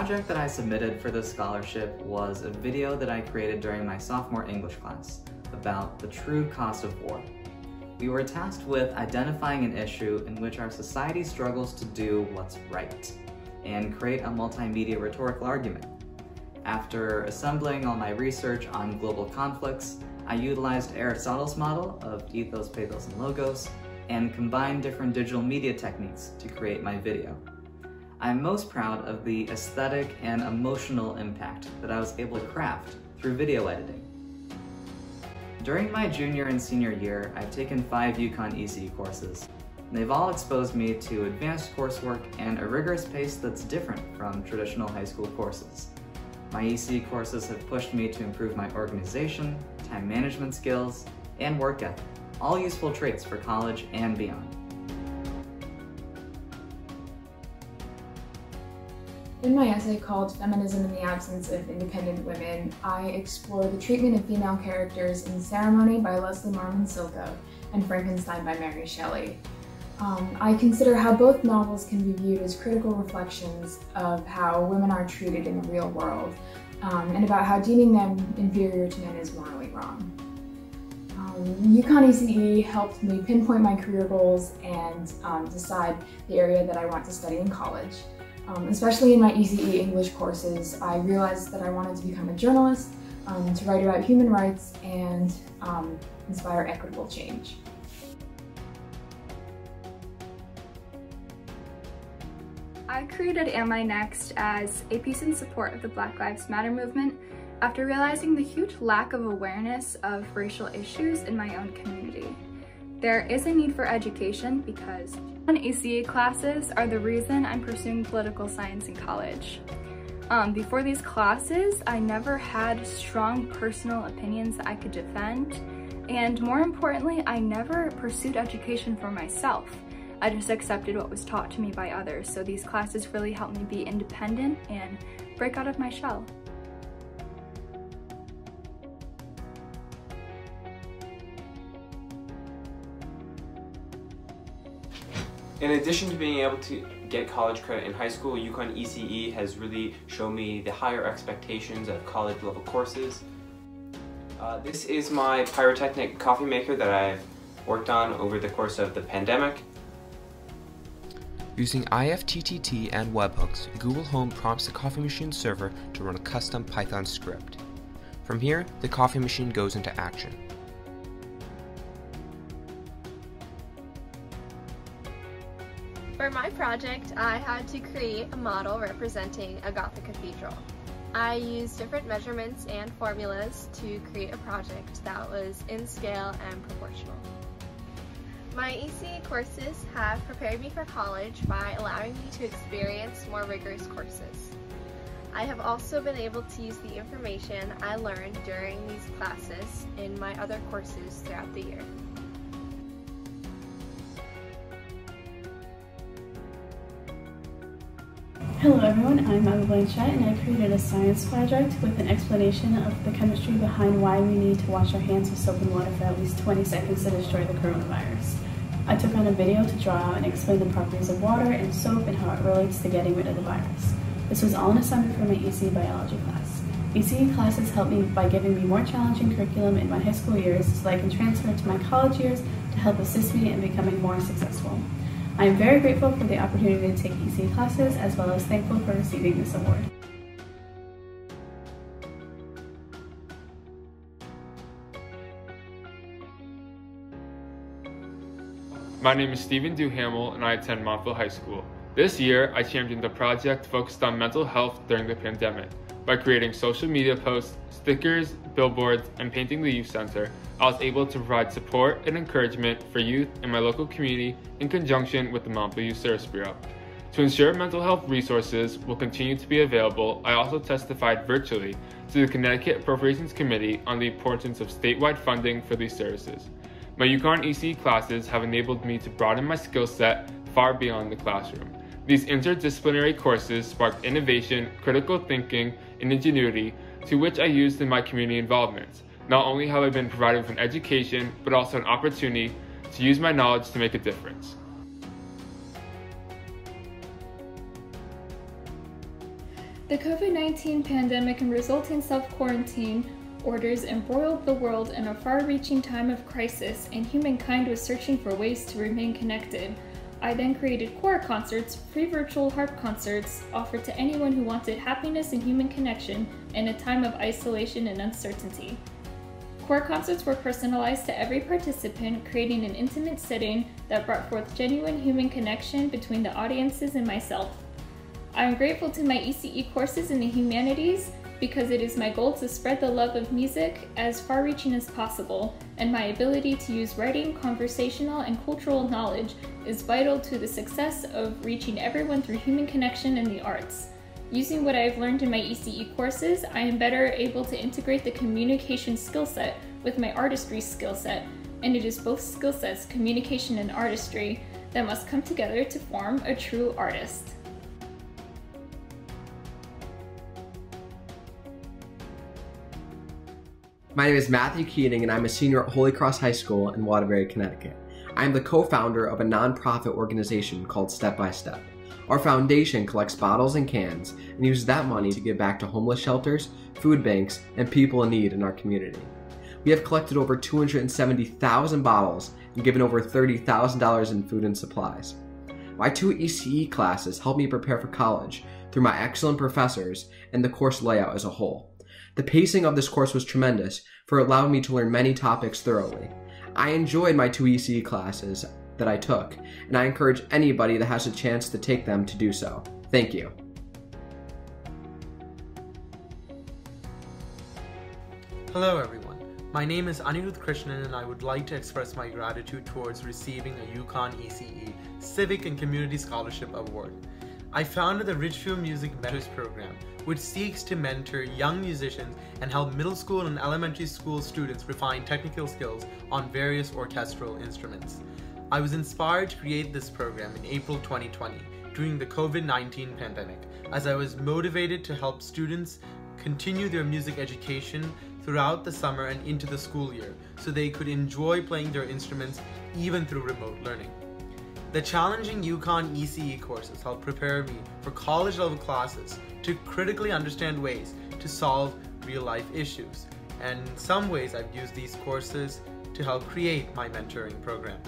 project that I submitted for this scholarship was a video that I created during my sophomore English class about the true cost of war. We were tasked with identifying an issue in which our society struggles to do what's right and create a multimedia rhetorical argument. After assembling all my research on global conflicts, I utilized Aristotle's model of ethos, pathos, and logos and combined different digital media techniques to create my video. I'm most proud of the aesthetic and emotional impact that I was able to craft through video editing. During my junior and senior year, I've taken five UConn ECE courses. They've all exposed me to advanced coursework and a rigorous pace that's different from traditional high school courses. My ECE courses have pushed me to improve my organization, time management skills, and work ethic, all useful traits for college and beyond. In my essay called Feminism in the Absence of Independent Women, I explore the treatment of female characters in Ceremony by Leslie Marmon Silko and Frankenstein by Mary Shelley. Um, I consider how both novels can be viewed as critical reflections of how women are treated in the real world um, and about how deeming them inferior to men is morally wrong. Um, UConn ECE helped me pinpoint my career goals and um, decide the area that I want to study in college. Um, especially in my ECE English courses, I realized that I wanted to become a journalist, um, to write about human rights, and um, inspire equitable change. I created Am I Next as a piece in support of the Black Lives Matter movement after realizing the huge lack of awareness of racial issues in my own community. There is a need for education because ECE classes are the reason I'm pursuing political science in college. Um, before these classes, I never had strong personal opinions that I could defend, and more importantly, I never pursued education for myself. I just accepted what was taught to me by others, so these classes really helped me be independent and break out of my shell. In addition to being able to get college credit in high school, UConn ECE has really shown me the higher expectations of college level courses. Uh, this is my pyrotechnic coffee maker that I've worked on over the course of the pandemic. Using IFTTT and webhooks, Google Home prompts the coffee machine server to run a custom Python script. From here, the coffee machine goes into action. For my project, I had to create a model representing a Gothic cathedral. I used different measurements and formulas to create a project that was in scale and proportional. My ECE courses have prepared me for college by allowing me to experience more rigorous courses. I have also been able to use the information I learned during these classes in my other courses throughout the year. Hello everyone, I'm Emma Blanchet and I created a science project with an explanation of the chemistry behind why we need to wash our hands with soap and water for at least 20 seconds to destroy the coronavirus. I took on a video to draw out and explain the properties of water and soap and how it relates to getting rid of the virus. This was all an assignment for my ECE biology class. ECE classes helped me by giving me more challenging curriculum in my high school years so I can transfer to my college years to help assist me in becoming more successful. I am very grateful for the opportunity to take EC classes as well as thankful for receiving this award. My name is Stephen Duhamel and I attend Montville High School. This year, I championed a project focused on mental health during the pandemic. By creating social media posts, stickers, billboards, and painting the youth center, I was able to provide support and encouragement for youth in my local community in conjunction with the Montville Youth Service Bureau. To ensure mental health resources will continue to be available, I also testified virtually to the Connecticut Appropriations Committee on the importance of statewide funding for these services. My UConn EC classes have enabled me to broaden my skill set far beyond the classroom. These interdisciplinary courses sparked innovation, critical thinking, and ingenuity to which I used in my community involvement. Not only have I been provided with an education, but also an opportunity to use my knowledge to make a difference. The COVID 19 pandemic and resulting self quarantine orders embroiled the world in a far reaching time of crisis, and humankind was searching for ways to remain connected. I then created Core Concerts, free virtual harp concerts offered to anyone who wanted happiness and human connection in a time of isolation and uncertainty. Core concerts were personalized to every participant, creating an intimate setting that brought forth genuine human connection between the audiences and myself. I am grateful to my ECE courses in the humanities because it is my goal to spread the love of music as far reaching as possible, and my ability to use writing, conversational, and cultural knowledge is vital to the success of reaching everyone through human connection and the arts. Using what I have learned in my ECE courses, I am better able to integrate the communication skill set with my artistry skill set, and it is both skill sets, communication and artistry, that must come together to form a true artist. My name is Matthew Keating, and I'm a senior at Holy Cross High School in Waterbury, Connecticut. I am the co founder of a nonprofit organization called Step by Step. Our foundation collects bottles and cans and uses that money to give back to homeless shelters, food banks, and people in need in our community. We have collected over 270,000 bottles and given over $30,000 in food and supplies. My two ECE classes helped me prepare for college through my excellent professors and the course layout as a whole. The pacing of this course was tremendous, for it allowed me to learn many topics thoroughly. I enjoyed my two ECE classes that I took, and I encourage anybody that has a chance to take them to do so. Thank you. Hello everyone. My name is Anirudh Krishnan and I would like to express my gratitude towards receiving a UConn ECE Civic and Community Scholarship Award. I founded the Ridgefield Music Mentors Program, which seeks to mentor young musicians and help middle school and elementary school students refine technical skills on various orchestral instruments. I was inspired to create this program in April 2020 during the COVID 19 pandemic, as I was motivated to help students continue their music education throughout the summer and into the school year so they could enjoy playing their instruments even through remote learning. The challenging UConn ECE courses helped prepare me for college level classes to critically understand ways to solve real life issues. And in some ways, I've used these courses to help create my mentoring program.